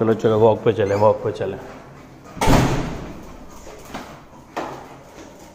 चलो चलो वॉक पे चलें वॉक पे चलें।